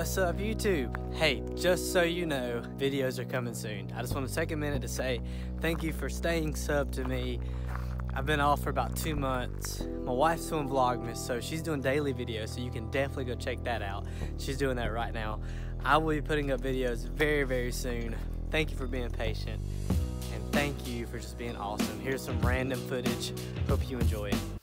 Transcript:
What's up YouTube? Hey, just so you know, videos are coming soon. I just want to take a minute to say thank you for staying sub to me. I've been off for about two months. My wife's doing Vlogmas, so she's doing daily videos, so you can definitely go check that out. She's doing that right now. I will be putting up videos very, very soon. Thank you for being patient, and thank you for just being awesome. Here's some random footage. Hope you enjoy it.